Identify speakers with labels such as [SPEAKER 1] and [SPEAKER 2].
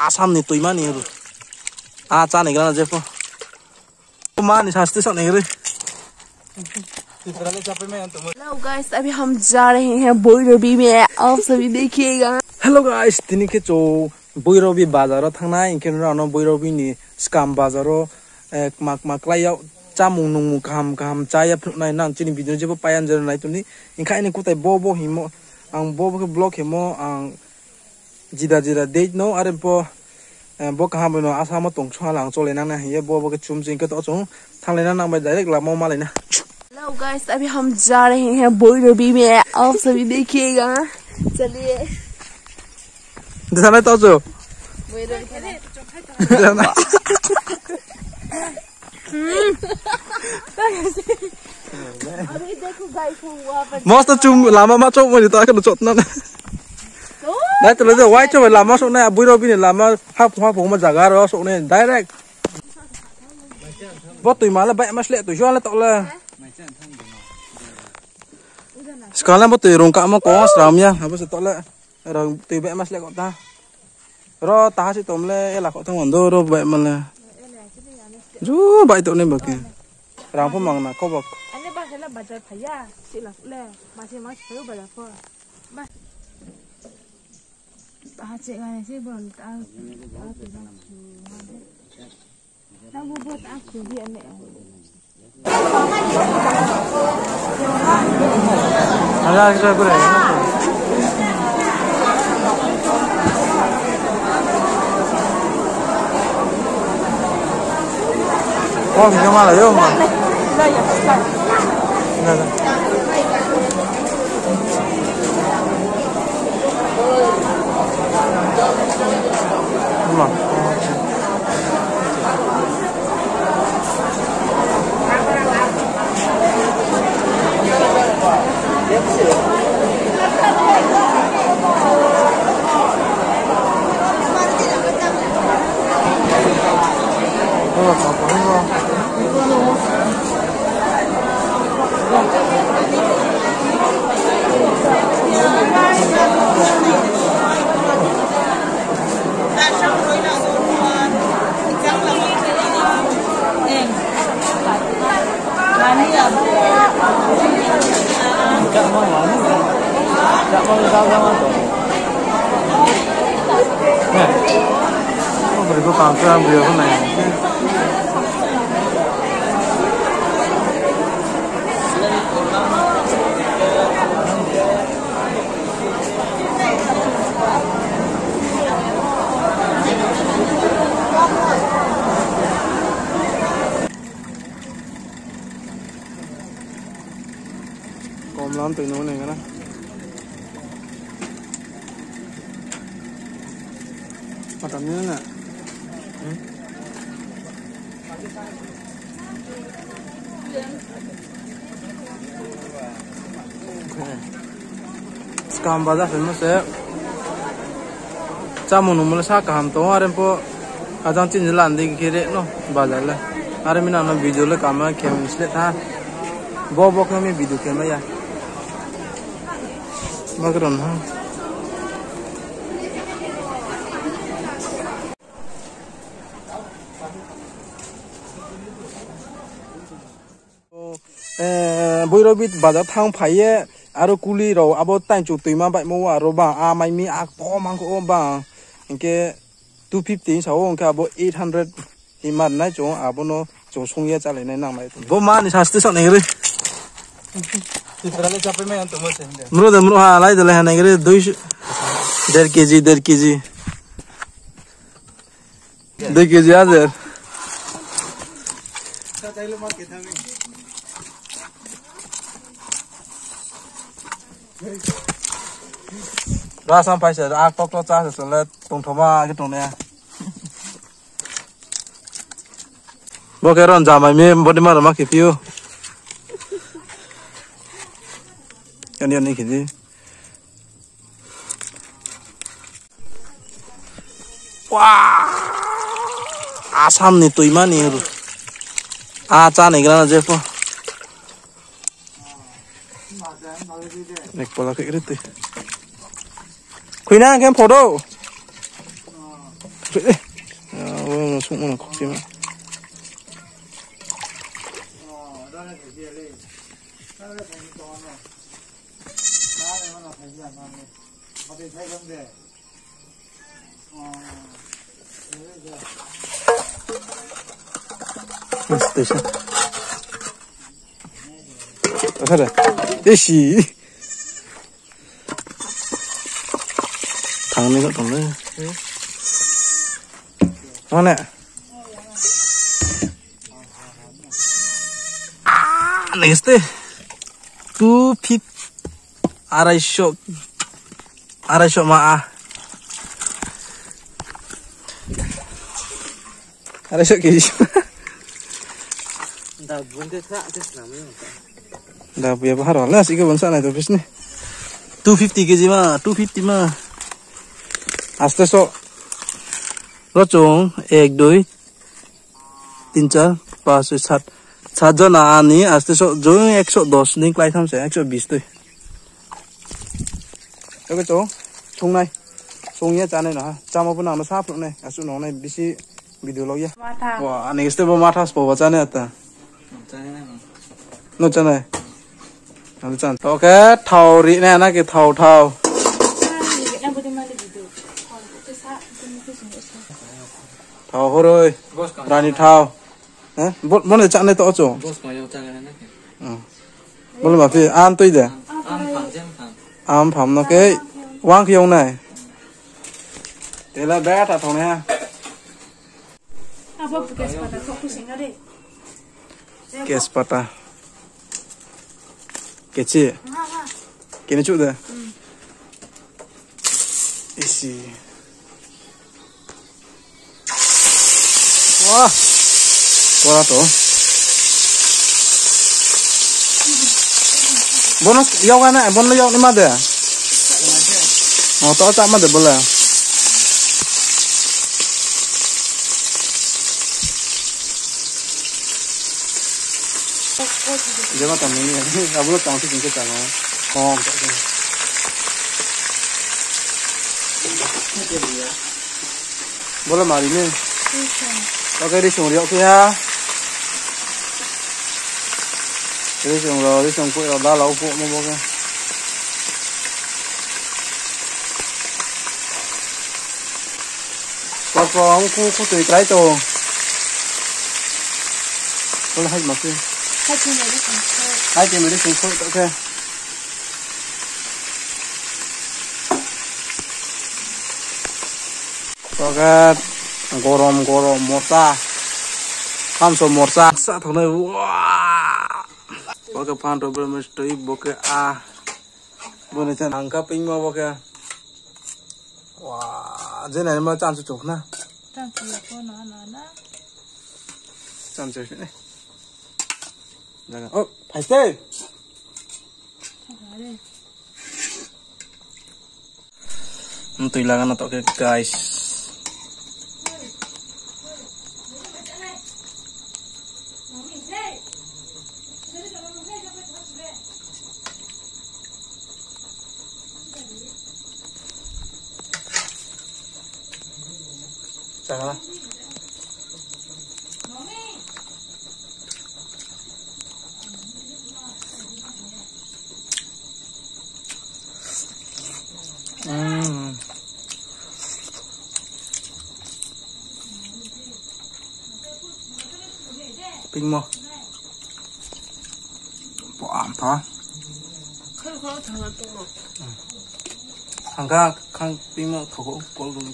[SPEAKER 1] 아삼니 또 이만이 हरू आ चाने gra je po मानी सास्ते सने रे
[SPEAKER 2] हेलो गाइस अभी हम जा रहे हैं बोईरबी में आप सभी देखिएगा
[SPEAKER 1] हेलो गाइस दिनै के चो बोईरबी बाजाराव थांनाय इनके रानो बोईरबिनि स्काम बाजाराव एक माक माक्लायाव चामुं नुमुं गाहाम गाहाम चाया फुनाय नां चिनि भिडिअ जेबो पायान जर नाय तुनि इनखायनो कुताय ब ब हिमो आं ब ब ब्लग हिमो आं जिदा जिदा डेट नो आरो ब bo kaham no asama tong chwa lang chole nang na ye bo bo ke chum jing ke to chung thang le nang bai direct la mo ma le na
[SPEAKER 2] hello guys अभी हम जा रहे हैं बोईरबी में आप सभी देखिएगा चलिए
[SPEAKER 1] de sana to jo
[SPEAKER 2] अभी देखो गाइस हम वहाँ पर
[SPEAKER 1] mos to chum lama ma chok mo ni ta nãy từ giờ quay cho mày làm số này bữa đâu bên này làm hấp hoa phồng mà giả gà đó số này direct. Bớt tùy mà là bậy mà lệ tùy cho là tao là sekarang bớt tùy rong cả mà có sram nha. Apa sih tao là rồi tùy bậy mà lệ có ta. Rồi ta sih tôm là là có thằng hoàn đồ rồi bậy mà là rồi bậy tụi này bực kìa. Rang phong mang na có bực
[SPEAKER 2] anh ấy bảo thế là bà trời phải à? Chị là lẹ bà chị nói phải bà là phơ
[SPEAKER 1] Aja kaya sih belum, Nah buat aku dia nek. Ada kita lagi? Oh, minum malah yo, Dạ, phải có càng ra vừa con này Mà tầm như thế này Scam baza famous है चामु नुमुल सा काम तो अरे पो अजान चिन जलान दे खेरे नो बाजार ले अरे मिना नो वीडियो ले काम खेम इसले था बो बो के में वीडियो खेम या বৈরবিত বাজার থাং ফাইয়ে আরও কুলি রও আবো তাইচু তুইমা বাইমো আরও বা আ মাইমি আক তো মাংকো ও বা ইনকে টু ফিফটি সাও ইনকে আবো এইট হান্ড্রেড ইমার নাই চো আবো নো চো সুংয়ে চালাইনাই নামাই বো মা নি শাস্তি সানাই রে মরো দে হা লাই দে হানাই রে দুইশো দেড় কেজি দেড় কেজি দেড় কেজি আজের ra xong phải sẽ ra tóc tóc ra sẽ là tông thoma cái tông này à. bố cái ron giảm mày mi bố đi mà làm cái phiêu. Cái này này cái gì? Wow! Asam nih tuh mana nih ah cah nih kena aja po Nek pola kayak gitu. Kuina kan foto. vậy đấy ya xuống nó khó mà station. Thật rồi. Cái gì? እሺ tangan ini kok temen mana next deh tuh arai shock arai shock maah arai shock kiri dabun tuh tak terus namanya दा बुया बहार होला सिके भन्छ न
[SPEAKER 2] त
[SPEAKER 1] बेच्ने two fifty केजीमा टु फिफ्टीमा आस्ते सो रचौँ एक दुई तिन चार पाँच छ सात सातजना आनी आस्ते सो जो एक सौ दसदेखि लाइथाम छ एक सौ बिस दुई एउटा चौ सौनाय सौया जाने नहा चामा पनि हाम्रो साफ नै आसु नहुने बेसी भिडियो लग्यो अनि यस्तै
[SPEAKER 3] माठास भो जाने त नचाने বুঝছেন
[SPEAKER 1] ওকে ঠাও রি না নাকি ঠাও ঠাও ঠাও
[SPEAKER 3] হরই রানী ঠাও হ্যাঁ
[SPEAKER 1] মনে চানে তো অচো বলো বাপি আন তুই দে আম ফাম নকে ওয়াং কি
[SPEAKER 2] নাই তেলা ব্যাট আ থাও না
[SPEAKER 1] কেস পাতা Kecil. Ya? Kena cuk dah. Hmm. Isi. Wah. Kuara to. Bonus yau kana, bonus yau ni mada. Oh, tahu tak mada boleh? Tak mana boleh Dia mah tamu ni, aku belum tahu sih kita tahu. Oh, tak tahu. Boleh mari ni. Oke, đi xuống rượu kia. Đi xuống rồi, đi xuống quậy rồi ba lâu phụ mà bố kia. Có có không khu khu tùy cái tổ. Có là hết mà kia.
[SPEAKER 2] Hai chân này nó còn sâu.
[SPEAKER 1] Hai chị mới đi xuống khối ok. Pakat gorom gorom morta. Hamso morta. Sa thằng này wow. Pakai pan rubber mesti boke a. Boleh kan angka ping mau boke. Wah, jadi này mà chạm chụp na.
[SPEAKER 2] Trang chỉ là cô nó nó nó.
[SPEAKER 1] Chạm chụp này. Oh,
[SPEAKER 2] pasti.
[SPEAKER 1] Untuk hilangan atau okay, guys. Janganlah. Pin mo. Bỏ ảm thôi.
[SPEAKER 2] Tu.
[SPEAKER 1] Hàng ca khang pin mo thổ cổ cổ luôn.